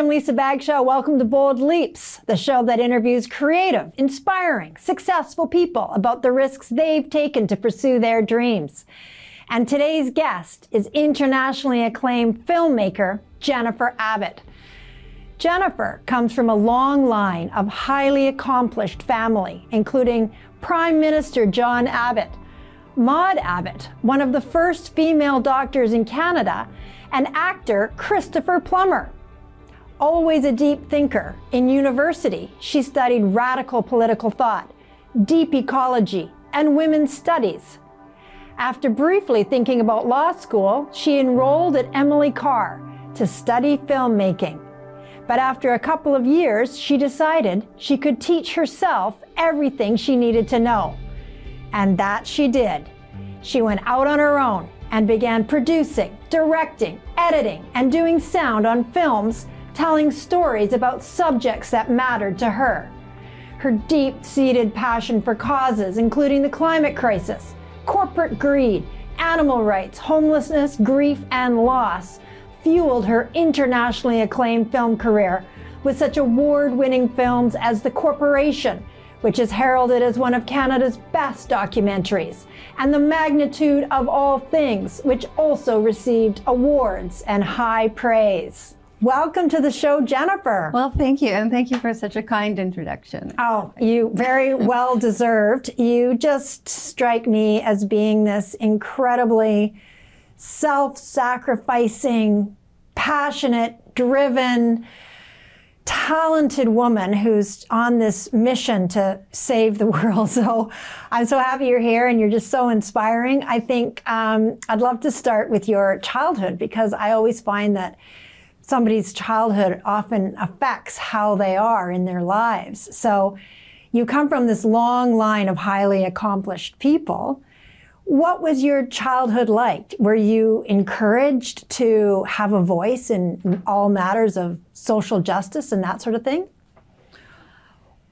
I'm Lisa Bagshaw. Welcome to Bold Leaps, the show that interviews creative, inspiring, successful people about the risks they've taken to pursue their dreams. And today's guest is internationally acclaimed filmmaker Jennifer Abbott. Jennifer comes from a long line of highly accomplished family, including Prime Minister John Abbott, Maude Abbott, one of the first female doctors in Canada, and actor Christopher Plummer. Always a deep thinker, in university, she studied radical political thought, deep ecology, and women's studies. After briefly thinking about law school, she enrolled at Emily Carr to study filmmaking. But after a couple of years, she decided she could teach herself everything she needed to know. And that she did. She went out on her own and began producing, directing, editing, and doing sound on films telling stories about subjects that mattered to her. Her deep seated passion for causes, including the climate crisis, corporate greed, animal rights, homelessness, grief, and loss, fueled her internationally acclaimed film career with such award winning films as The Corporation, which is heralded as one of Canada's best documentaries, and The Magnitude of All Things, which also received awards and high praise. Welcome to the show, Jennifer. Well, thank you, and thank you for such a kind introduction. Oh, you very well deserved. You just strike me as being this incredibly self sacrificing, passionate, driven, talented woman who's on this mission to save the world. So I'm so happy you're here and you're just so inspiring. I think um, I'd love to start with your childhood because I always find that somebody's childhood often affects how they are in their lives. So you come from this long line of highly accomplished people. What was your childhood like? Were you encouraged to have a voice in all matters of social justice and that sort of thing?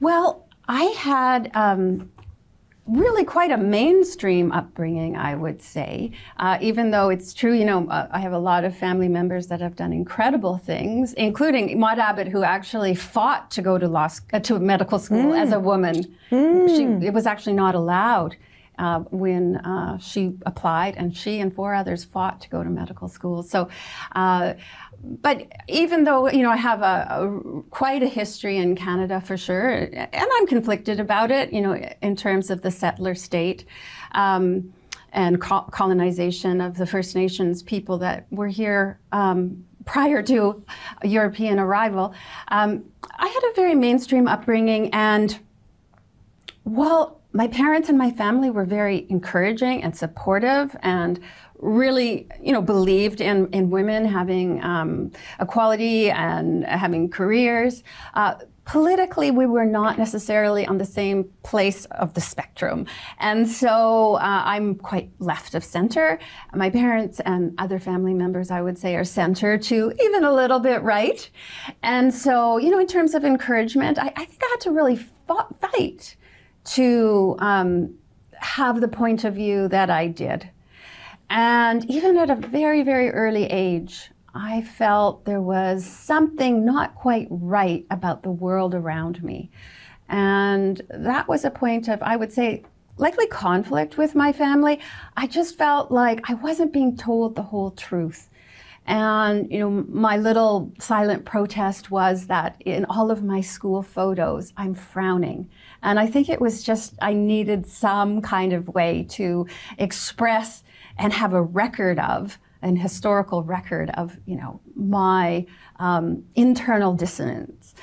Well, I had um, really quite a mainstream upbringing, I would say. Uh, even though it's true, you know, uh, I have a lot of family members that have done incredible things, including Maude Abbott, who actually fought to go to law uh, to medical school mm. as a woman. Mm. She, it was actually not allowed. Uh, when uh, she applied, and she and four others fought to go to medical school. So, uh, but even though you know I have a, a, quite a history in Canada for sure, and I'm conflicted about it, you know, in terms of the settler state. Um, and co- colonization of the First Nations people that were here um, prior to European arrival. Um, I had a very mainstream upbringing, and well, my parents and my family were very encouraging and supportive and really, you know, believed in, in women having um, equality and having careers. Uh, politically, we were not necessarily on the same place of the spectrum. And so uh, I'm quite left of center. My parents and other family members, I would say, are center to even a little bit right. And so, you know, in terms of encouragement, I, I think I had to really fight to um, have the point of view that I did. And even at a very, very early age, I felt there was something not quite right about the world around me. And that was a point of, I would say, likely conflict with my family. I just felt like I wasn't being told the whole truth. And, you know, my little silent protest was that in all of my school photos, I'm frowning. And I think it was just, I needed some kind of way to express and have a record of an historical record of you know my um, internal dissonance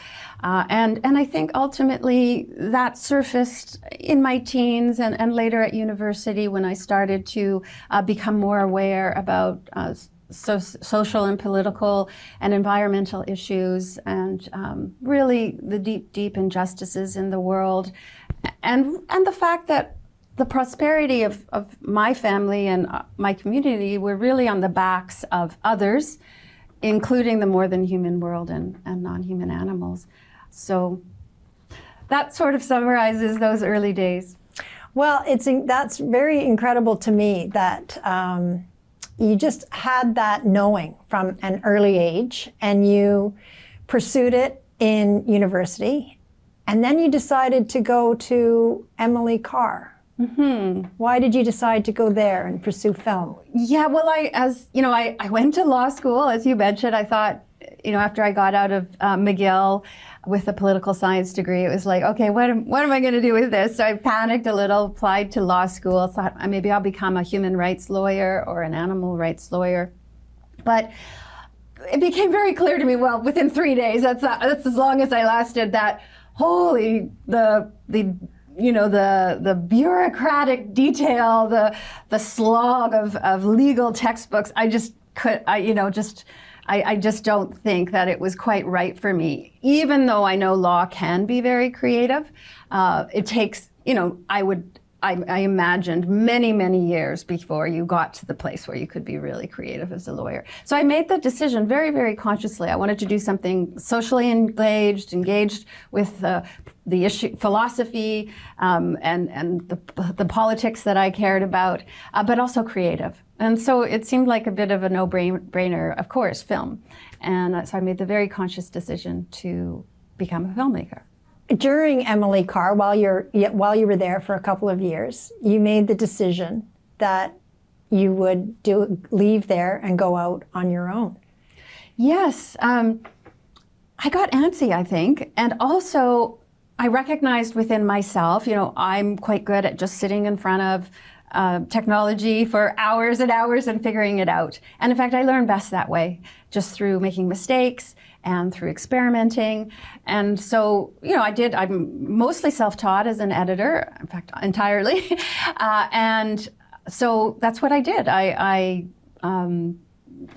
uh, and and I think ultimately that surfaced in my teens and, and later at university when I started to uh, become more aware about uh, so, social and political and environmental issues and um, really the deep deep injustices in the world and and the fact that the prosperity of, of my family and uh, my community were really on the backs of others, including the more than human world and, and non human animals. So that sort of summarizes those early days. Well, it's that's very incredible to me that um, you just had that knowing from an early age, and you pursued it in university, and then you decided to go to Emily Carr. Mm-hmm. Why did you decide to go there and pursue film? Yeah, well, I, as you know, I, I went to law school, as you mentioned. I thought, you know, after I got out of uh, McGill with a political science degree, it was like, okay, what am, what am I going to do with this? So I panicked a little, applied to law school, thought uh, maybe I'll become a human rights lawyer or an animal rights lawyer. But it became very clear to me, well, within three days, that's, that's as long as I lasted, that holy, the, the you know the the bureaucratic detail, the the slog of, of legal textbooks. I just could, I you know just. I, I just don't think that it was quite right for me. Even though I know law can be very creative, uh, it takes, you know, I would I, I, imagined many, many years before you got to the place where you could be really creative as a lawyer. So I made the decision very, very consciously. I wanted to do something socially engaged, engaged with uh, the issue, philosophy, um, and and the, the politics that I cared about, uh, but also creative. And so it seemed like a bit of a no-brainer, of course, film. And uh, so I made the very conscious decision to become a filmmaker during Emily Carr, while you're while you were there for a couple of years, you made the decision that you would do leave there and go out on your own. Yes, um, I got antsy, I think, and also I recognized within myself, you know, I'm quite good at just sitting in front of uh, technology for hours and hours and figuring it out. And in fact, I learn best that way, just through making mistakes and through experimenting. And so, you know, I did, I'm mostly self taught as an editor, in fact, entirely. uh, and so that's what I did. I, I, um,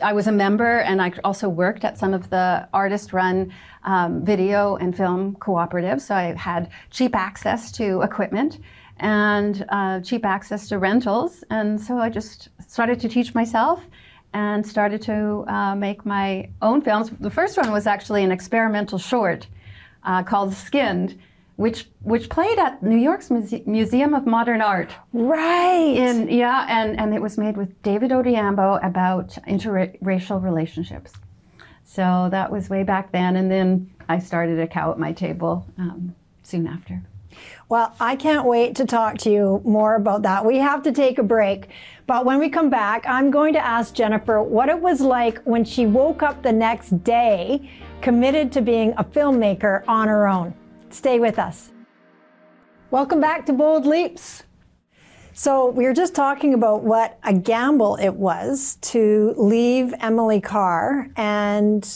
I was a member and I also worked at some of the artist run um, video and film cooperatives. So I had cheap access to equipment and uh, cheap access to rentals. And so I just started to teach myself and started to uh, make my own films. The first one was actually an experimental short uh, called Skinned, which which played at New York's Muse- Museum of Modern Art. Right. In, yeah, and, and it was made with David Odhiambo about interracial relationships. So that was way back then, and then I started a cow at my table um, soon after. Well, I can't wait to talk to you more about that. We have to take a break. But when we come back, I'm going to ask Jennifer what it was like when she woke up the next day, committed to being a filmmaker on her own. Stay with us. Welcome back to Bold Leaps. So, we were just talking about what a gamble it was to leave Emily Carr, and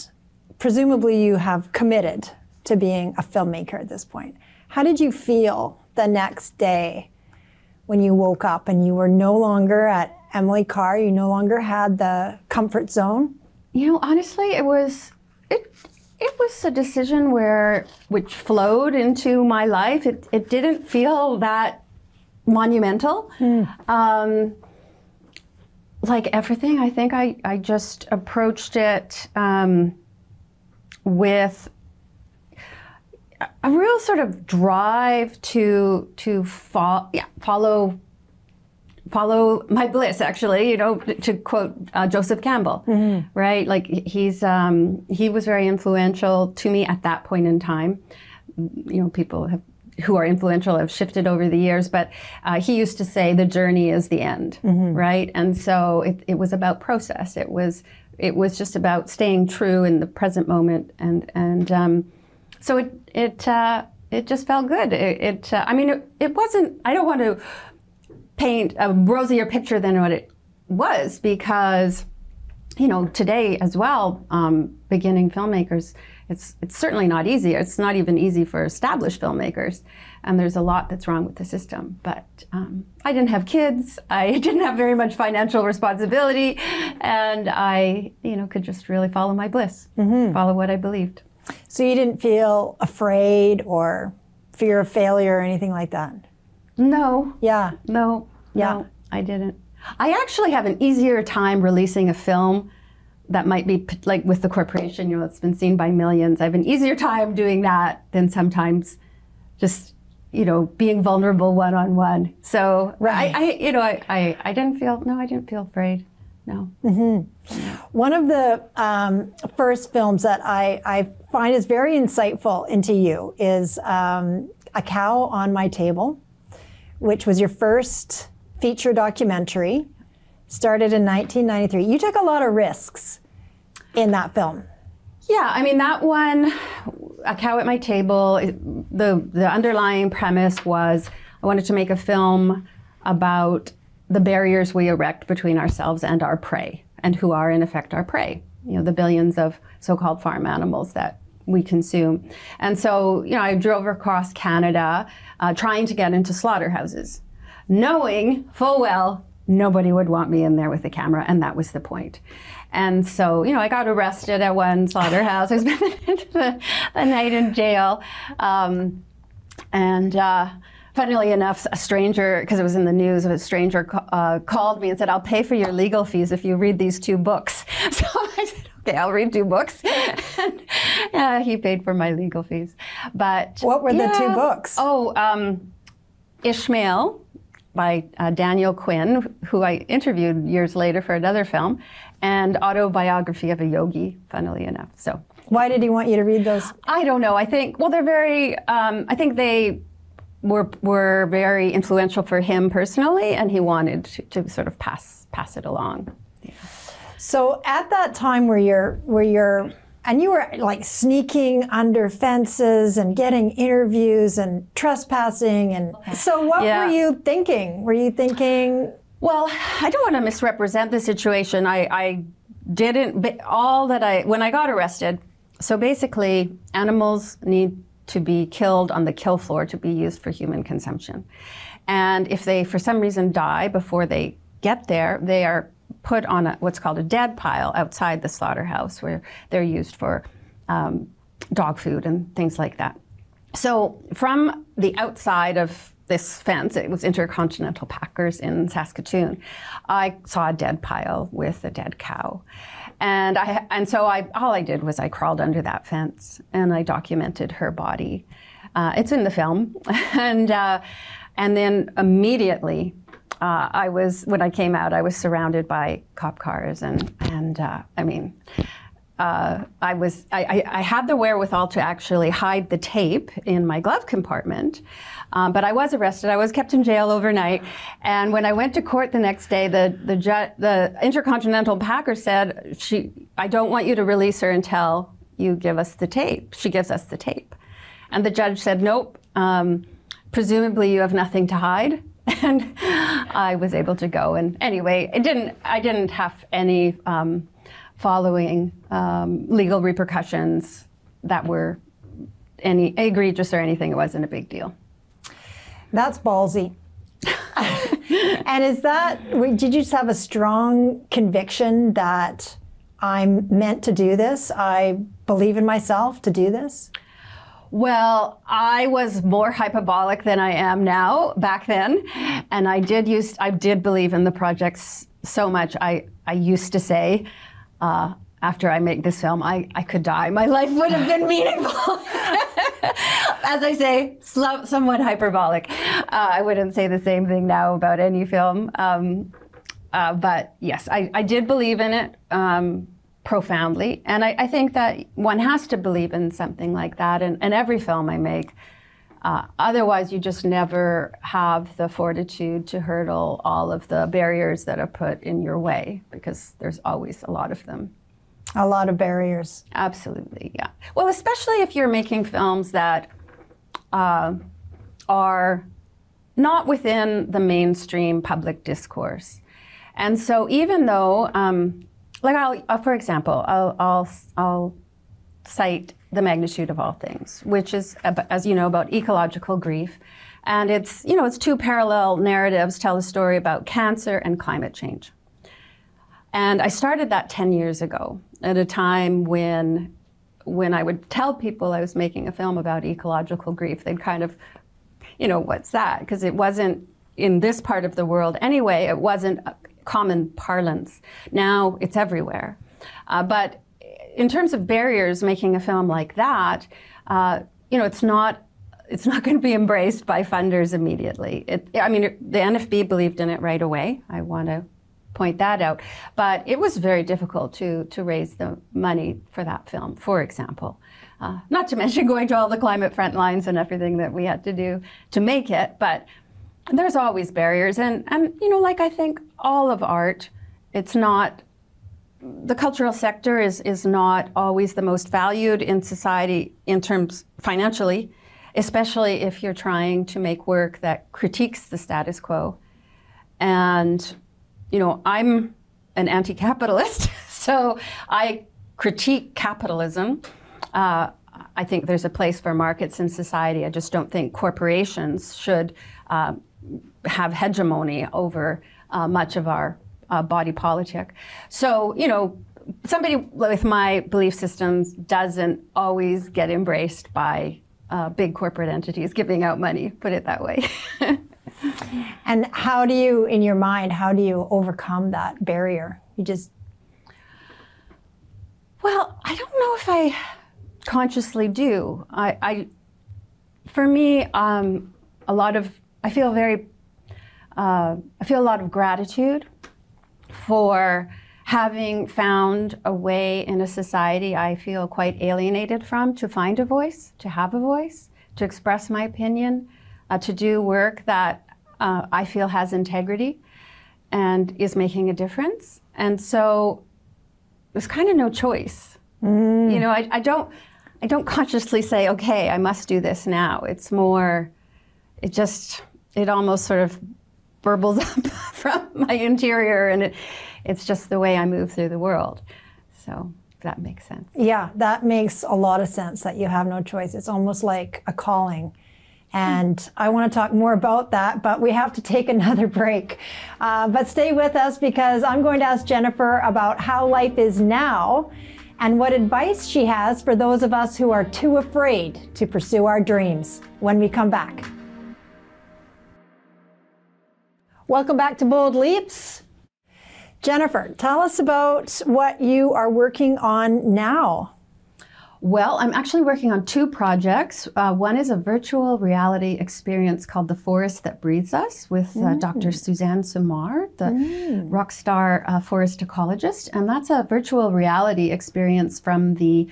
presumably you have committed to being a filmmaker at this point. How did you feel the next day when you woke up and you were no longer at Emily Carr? You no longer had the comfort zone? You know, honestly, it was it was a decision where which flowed into my life. It it didn't feel that monumental. Mm. Um, like everything, I think I, I just approached it um, with a real sort of drive to to fo- yeah, follow follow my bliss actually you know to quote uh, joseph campbell mm-hmm. right like he's um, he was very influential to me at that point in time you know people have who are influential have shifted over the years but uh, he used to say the journey is the end mm-hmm. right and so it, it was about process it was it was just about staying true in the present moment and and um, so it it uh, it just felt good. It, it uh, I mean, it, it wasn't. I don't want to paint a rosier picture than what it was because you know today as well, um, beginning filmmakers. It's, it's certainly not easy. It's not even easy for established filmmakers. And there's a lot that's wrong with the system. But um, I didn't have kids. I didn't have very much financial responsibility. And I, you know, could just really follow my bliss, mm-hmm. follow what I believed. So you didn't feel afraid or fear of failure or anything like that? No. Yeah. No. Yeah. No, I didn't. I actually have an easier time releasing a film that might be like with the corporation, you know, it's been seen by millions. I have an easier time doing that than sometimes just, you know, being vulnerable one on one. So right. I, I, you know, I, I, I didn't feel, no, I didn't feel afraid. No. Mm-hmm. One of the um, first films that I, I, find is very insightful into you is um, A Cow on My Table, which was your first feature documentary, started in 1993. You took a lot of risks in that film. Yeah, I mean that one, A Cow at My Table. The the underlying premise was I wanted to make a film about the barriers we erect between ourselves and our prey, and who are in effect our prey. You know, the billions of so-called farm animals that we consume. And so, you know, I drove across Canada uh, trying to get into slaughterhouses, knowing full well nobody would want me in there with a camera, and that was the point. And so, you know, I got arrested at one slaughterhouse. I spent the, the night in jail. Um, and uh, funnily enough, a stranger, because it was in the news, a stranger uh, called me and said, I'll pay for your legal fees if you read these two books. So I said, okay, I'll read two books. and uh, he paid for my legal fees. But what were yeah, the two books? Oh, um, Ishmael by uh, Daniel Quinn, who I interviewed years later for another film, and Autobiography of a Yogi, funnily enough. So, why did he want you to read those? I don't know. I think well, they're very. Um, I think they were were very influential for him personally, and he wanted to, to sort of pass pass it along. Yeah. So at that time, where you're where you're and you were like sneaking under fences and getting interviews and trespassing and so what yeah. were you thinking? Were you thinking well i don't want to misrepresent the situation. I, I didn't all that i when i got arrested so basically animals need to be killed on the kill floor to be used for human consumption. And if they for some reason die before they get there they are put on a, what's called a dead pile outside the slaughterhouse where they're used for um, dog food and things like that. So from the outside of this fence, it was Intercontinental Packers in Saskatoon, I saw a dead pile with a dead cow. And, I, and so I, all I did was I crawled under that fence and I documented her body. Uh, it's in the film. and, uh, and then immediately uh, I was when I came out, I was surrounded by cop cars, and and uh, I mean, uh, I was I, I, had the wherewithal to actually hide the tape in my glove compartment, um, but I was arrested. I was kept in jail overnight, and when I went to court the next day, the the ju- the Intercontinental Packer said she I don't want you to release her until you give us the tape. She gives us the tape, and the judge said nope. Um, presumably, you have nothing to hide and I was able to go. And anyway, it didn't. I didn't have any um, following um, legal repercussions that were any egregious or anything. It wasn't a big deal. That's ballsy. and is that? Did you just have a strong conviction that I'm meant to do this? I believe in myself to do this. Well, I was more hyperbolic than I am now back then, and I did use I did believe in the projects so much. I I used to say. Uh, after I make this film, I, I could die. My life would have been meaningful. As I say, somewhat hyperbolic. Uh, I wouldn't say the same thing now about any film. Um, uh, but yes, I, I did believe in it. Um, profoundly. And I, I, think that one has to believe in something like that in, in every film I make. Uh, otherwise, you just never have the fortitude to hurdle all of the barriers that are put in your way because there's always a lot of them. A lot of barriers. Absolutely, yeah. Well, especially if you're making films that uh, are not within the mainstream public discourse. And so, even though um, like I'll, uh, for example, I'll, I'll, I'll cite the magnitude of all things, which is, as you know, about ecological grief. And it's, you know, it's two parallel narratives tell a story about cancer and climate change. And I started that 10 years ago at a time when, when I would tell people I was making a film about ecological grief, they'd kind of, you know, what's that? Because it wasn't in this part of the world anyway, it wasn't common parlance. Now it's everywhere. Uh, but in terms of barriers, making a film like that, uh, you know, it's not it's not going to be embraced by funders immediately. It, I mean, the NFB believed in it right away. I want to point that out. But it was very difficult to to raise the money for that film, for example. Uh, not to mention going to all the climate front lines and everything that we had to do to make it. But there's always barriers, and and you know, like I think all of art, it's not the cultural sector is, is not always the most valued in society in terms financially, especially if you're trying to make work that critiques the status quo. And, you know, I'm an anti capitalist, so I critique capitalism. Uh, I think there's a place for markets in society. I just don't think corporations should uh, have hegemony over uh, much of our uh, body politic. So, you know, somebody with my belief systems doesn't always get embraced by uh, big corporate entities giving out money, put it that way. and how do you, in your mind, how do you overcome that barrier? You just. Well, I don't know if I consciously do. I, I for me, um, a lot of, I feel very, uh, I feel a lot of gratitude for having found a way in a society I feel quite alienated from to find a voice, to have a voice, to express my opinion, uh, to do work that uh, I feel has integrity and is making a difference. And so there's kind of no choice. Mm. You know, I, I don't. I don't consciously say, okay, I must do this now. It's more, it just, it almost sort of burbles up from my interior, and it, it's just the way I move through the world. So that makes sense. Yeah, that makes a lot of sense that you have no choice. It's almost like a calling. And I want to talk more about that, but we have to take another break. Uh, but stay with us because I'm going to ask Jennifer about how life is now and what advice she has for those of us who are too afraid to pursue our dreams when we come back. Welcome back to Bold Leaps. Jennifer, tell us about what you are working on now. Well, I'm actually working on two projects. Uh, one is a virtual reality experience called The Forest That Breathes Us with uh, mm. Dr. Suzanne Simard, the mm. rock star uh, forest ecologist. And that's a virtual reality experience from the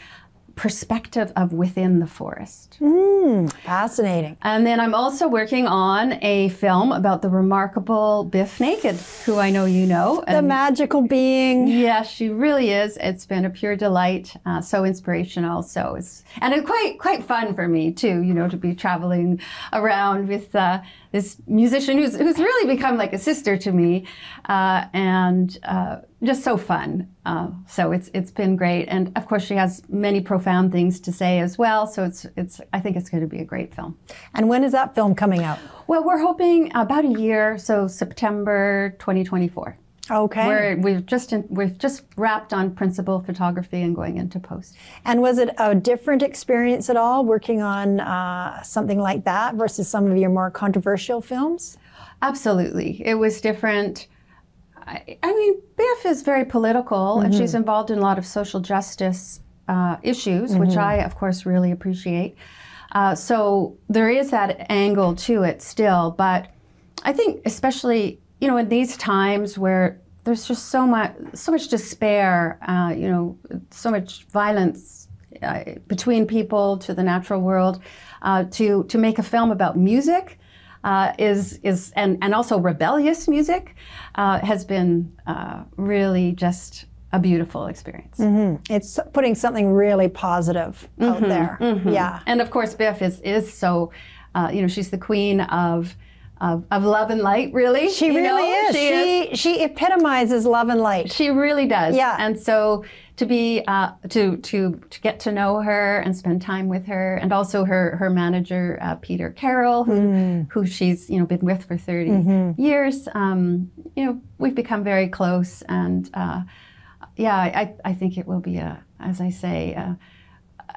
perspective of within the forest. Mm, fascinating. And then I'm also working on a film about the remarkable Bif Naked, who I know you know. The magical being. Yes, she really is. It's been a pure delight, uh, so inspirational. So it's and it's quite quite fun for me too. You know, to be traveling around with. Uh, this musician who's, who's really become like a sister to me, uh, and uh, just so fun. Uh, so it's it's been great, and of course she has many profound things to say as well. So it's it's I think it's going to be a great film. And when is that film coming out? Well, we're hoping about a year, so September 2024. Okay. We're, we've just in, we've just wrapped on principal photography and going into post. And was it a different experience at all working on uh, something like that versus some of your more controversial films? Absolutely, it was different. I, I mean, Bif is very political, mm-hmm. and she's involved in a lot of social justice uh, issues, mm-hmm. which I, of course, really appreciate. Uh, so there is that angle to it still, but I think especially you know in these times where there's just so much so much despair uh, you know so much violence uh, between people to the natural world uh, to to make a film about music uh, is is and and also rebellious music uh, has been uh, really just a beautiful experience. Mm-hmm. It's putting something really positive out mm-hmm, there. Mm-hmm. Yeah, and of course Bif is is so you know she's the queen of of, of love and light, really. She really know? is. She, she, is. she epitomizes love and light. She really does. Yeah. And so to be uh, to to to get to know her and spend time with her, and also her her manager uh, Peter Karroll, who mm. who she's you know been with for 30 mm-hmm. years. Um, you know we've become very close, and uh, yeah, I I think it will be a as I say a,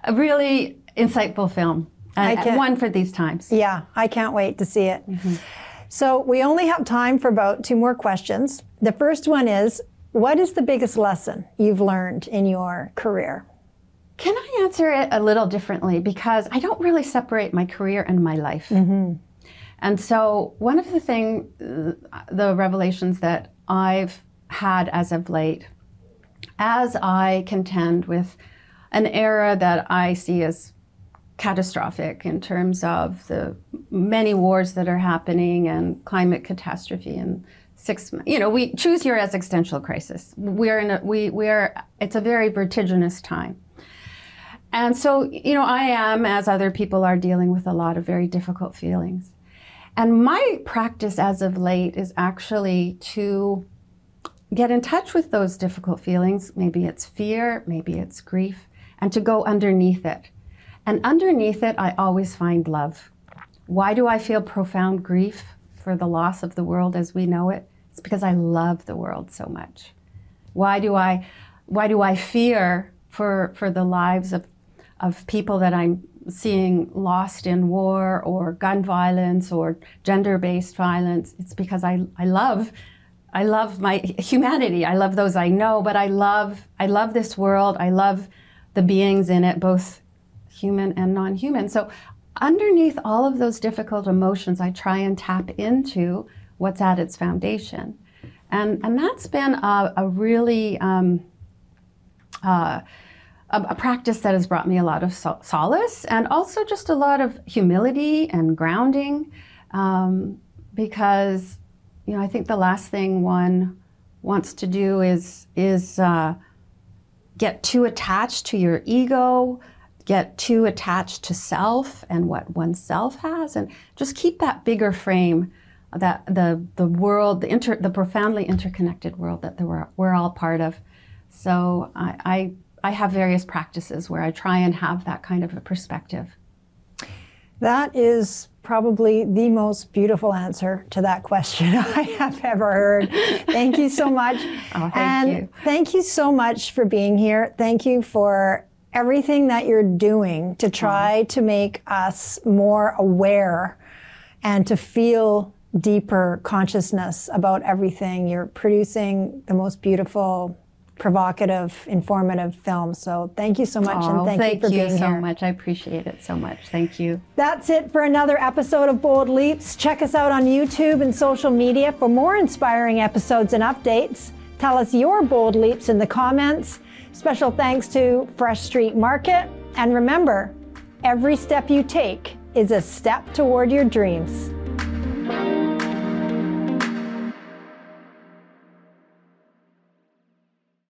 a really insightful film. Uh, one for these times. Yeah, I can't wait to see it. Mm-hmm. So we only have time for about two more questions. The first one is, what is the biggest lesson you've learned in your career? Can I answer it a little differently? Because I don't really separate my career and my life. Mm-hmm. And so one of the thing, the revelations that I've had as of late as I contend with an era that I see as catastrophic in terms of the many wars that are happening and climate catastrophe and six you know we choose your existential crisis. We're in a we we are it's a very vertiginous time. And so you know i am as other people are dealing with a lot of very difficult feelings. And my practice as of late is actually to get in touch with those difficult feelings. Maybe it's fear maybe it's grief and to go underneath it and underneath it, I always find love. Why do I feel profound grief for the loss of the world as we know it? It's because I love the world so much. Why do I, why do I fear for, for the lives of, of people that I'm seeing lost in war or gun violence or gender-based violence? It's because I, I love I love my humanity. I love those I know, but I love I love this world. I love the beings in it, both human and non human. So, underneath all of those difficult emotions, I try and tap into what's at its foundation. And, and that's been a, a really um, uh, a, a, practice that has brought me a lot of so- solace and also just a lot of humility and grounding um, because you know I think the last thing one wants to do is is uh, get too attached to your ego get too attached to self and what oneself has, and just keep that bigger frame, that the the world, the inter, the profoundly interconnected world that we're we're all part of. So I, I I have various practices where I try and have that kind of a perspective. That is probably the most beautiful answer to that question I have ever heard. Thank you so much. Oh, thank and you. Thank you so much for being here. Thank you for everything that you're doing to try to make us more aware and to feel deeper consciousness about everything. You're producing the most beautiful, provocative, informative films. So thank you so much, oh, and thank, thank you for you being so here. much. I appreciate it so much. Thank you. That's it for another episode of Bold Leaps. Check us out on YouTube and social media for more inspiring episodes and updates. Tell us your bold leaps in the comments. Special thanks to Fresh Street Market. And remember, every step you take is a step toward your dreams.